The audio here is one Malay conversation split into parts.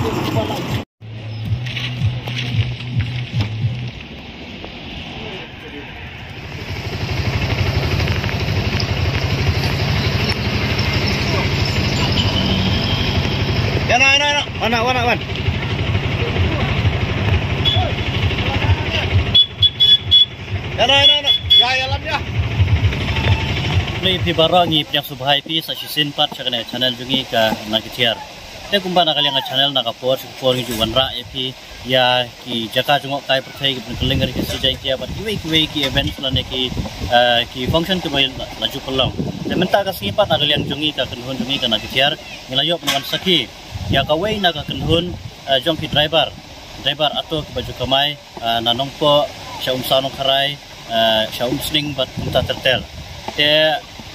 Ya nak, nak, nak. Mana, mana, mana. Ya nak, nak, nak. Ya, ya, lam, ya. Ini di barang ini yang subhaipi, saya sinpat, saya kena channel juga, nak kecil. Te kumba na kalyang channel na kapor sa kapor ngi juwan ra pi ya ki jaka jungo kai ki kelingar ki sijai ki abar ki wei ki wei ki event la ne ki ki function ki bai la ju kolong. Te menta ka singi pat na kalyang jungi ka kenhun jungi ka nakitiar ngilayop dengan saki. Ya ka wei na ka kenhun jong ki driver. Driver ato ki baju kamai nanong po sa umsano karai sa umsning bat punta tertel. Te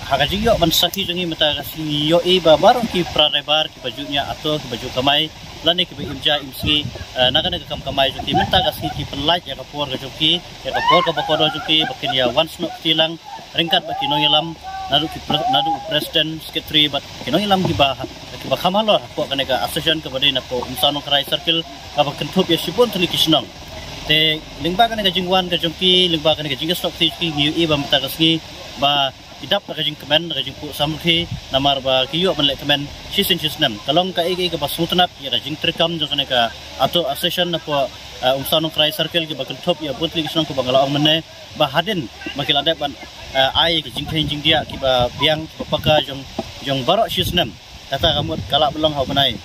haga jingyo ban saki jungi mata kasi yo e babar ki pra rebar ki bajunya atau ki baju kamai. Lani ki imja imsi naga naga kam kamai juki. Mata kasi ki pelaj ya kapor ga juki ya kapor ka bakodo juki bakin ya once no tilang ringkat baki no yalam nadu ki nadu president secretary bat ki yalam ki ba ki ba kamalo ko kana ka association ka badai na ko krai circle ka bakin thup ya sibon thli kisnong te lingba kana ka jingwan ka juki lingba kana ka jingas tok ti ki ba mata kasi ba idap ka jing kemen jing pu samkhi namar ba kiyo man le kemen sisin sisnem kalong ka igi ka basutnap ya ka jing trikam jo kana ka ato association na po umsanong krai circle ki bakal top ya putli kisnong ko bangala ong mene ba hadin makil adap ban ai ka jing jing dia ki ba biang ki paka jong jong barok sisnem kata kamu kalak belong hau benai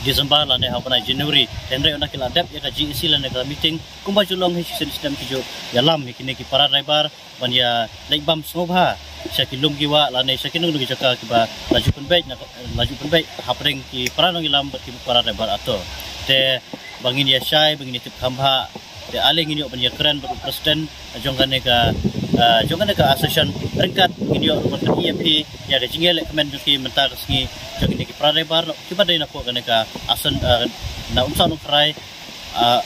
Disember lah ne apa Januari tendre ona kila dep ya ka GEC lah ka meeting. Kumba julong hi sistem kijo ya lam hi kini ki para driver ban ya like bam sobha sya ki lum giwa la ne sya ki nung jaka ki ba laju pun baik laju pun baik. Hapring ki para nong ilam ki para driver ato te bangin ya syai bangin tip khamba te aling ini ban ya keren ber president jong kan ne ka jong kan ne ka association ringkat ini yo ban EMP ya ga jingel kemen ki menta kesngi jong ini ki para driver ki ba dai na ko kan ne ka asan na umsan ukrai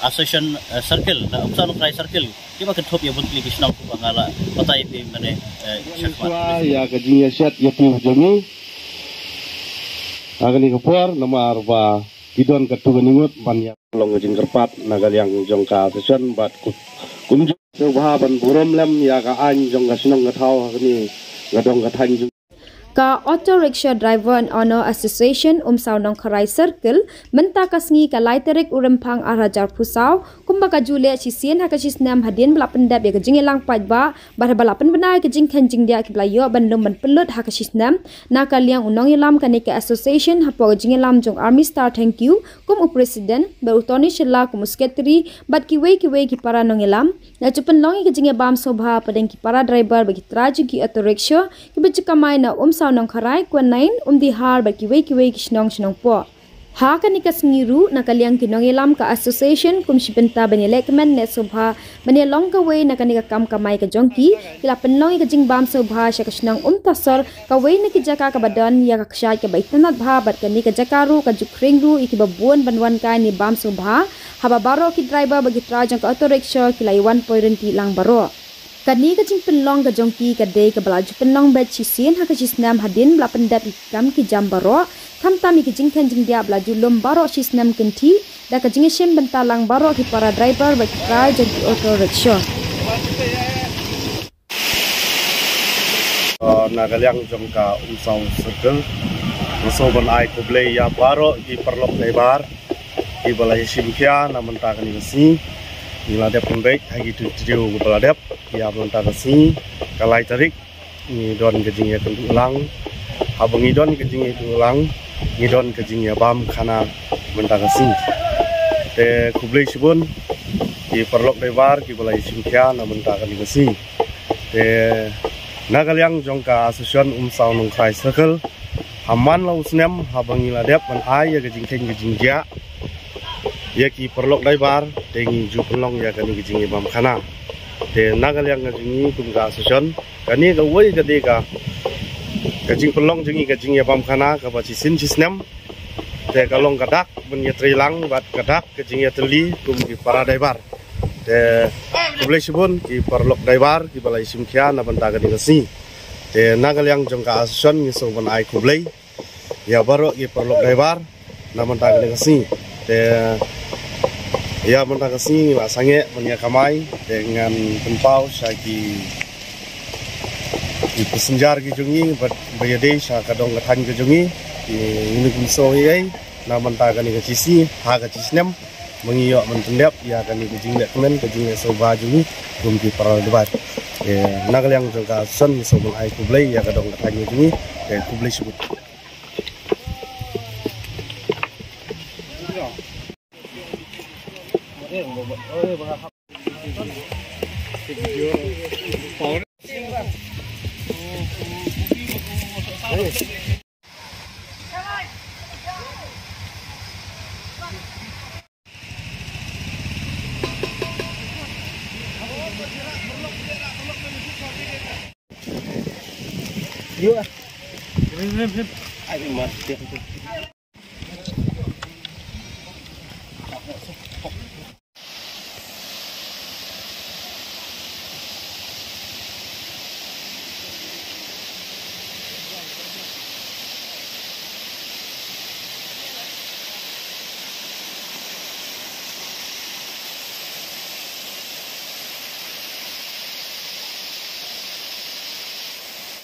association circle na umsan ukrai circle. Kiba kan top ya bunt li kisnang ko bangala patay pi mane shakwa ya ka jinya shat ya pi jongi agani ka por namar ba kidon ka tu ningut ban ya long jing kerpat nagal yang jong ka sesion bat ku ba ban burom lem ya ka an jong ka sinong ka thau agani gadong ka than ka auto rickshaw driver and honor association um saunong kharai circle menta kasngi ka laiterik uremphang arajar pusau kumba ka jule chi sien ha ka chi snam hadin bla pendap ya ka jing elang pai ba pen benai ka jing khan jing dia ki bla yo ban lum ban pelut ha ka chi snam na ka liang unong ilam ka ne ka association ha po jing elam jong army star thank you kum u president ba utoni shilla kum secretary bat ki we ki we ki para nong ilam na chupan long ki jing e bam sobha padeng ki para driver ba ki ki auto rickshaw ki kamai na um सौ नौखराय क्वन नाइन उम दि हार बा वे कि वे कि स्नौ स्नौ पो हा कनि कसंगी रु न कल्याण कि नोंगे लाम का एसोसिएशन कुमशिपिनता बने लेकमेन ने सोभा बने लोंग का वे न कनि का काम का माइ का जोंकी कि ला पन नोंगे जिंग बाम सोभा शक स्नौ उम तसर का वे न कि जका का बदन या का क्षाय के बैतनत भा बर कनि का जका रु का जुखरिंग रु इकि बबुन बनवन का नि बाम सोभा हा बारो कि ड्राइवर बगि ट्राजन ऑटो रिक्शा कि लाई 1.20 लांग बारो Kani ka jing penlong ka jongki ka day ka balaju penlong bet chi sien ha ka chi bla ikam ki jam kam tami ki jing jing dia balaju lom baro chi snam kenti da ka jing shem ki para driver ba ki car jong ki auto rickshaw nagalyang jong ka umsaw circle so ban ai kuble ya baro di perlok lebar di balai simkia namun tak ni si Ila dep pembek hagi tu tiu gubala dep ya belum tak si kalai tarik ni don kejing ya tentu ulang. Abang idon kejing itu ulang. Ni don kejing ya bam kana mentak si te kublai sibun di perlok lebar di balai simkia namun tak ni si te nagalyang jongka asusion umsau nung kai circle. Haman lau snem habang ila dep man ai ya kejing kejing kejing ja ya ki perlok dai bar tengi ju pelong ya kani kijing imam khana. Te nagal yang ngajingi kum ga session. Kani ga woi ga de ga kajing pelong jingi kajing imam khana ka ba chi sin chisnam te kalong kadak bun ya trilang bat kadak kajing ya teli kum ki para dai bar. Te kublai sibun ki perlok dai bar ki balai simkhya na banta ga ngasi te nagal yang jong ka session ni so ban ai kublai ya baro ki perlok dai bar na banta ga ngasi te Ya mentah kesini Pak Sange punya kamai dengan tempau syaki di pesenjar ke jungi berjadi syaka dong katan ke jungi. Di ini kumso ye na mentah kani ke sisi ha ke cisnem mengiyok mentendap ya kani ke jingle kemen ke jingle soba jumi kum ki para debat. E nagal yang juga son so bul ai kublai ya kadong tanya jumi e kublai sebut You are.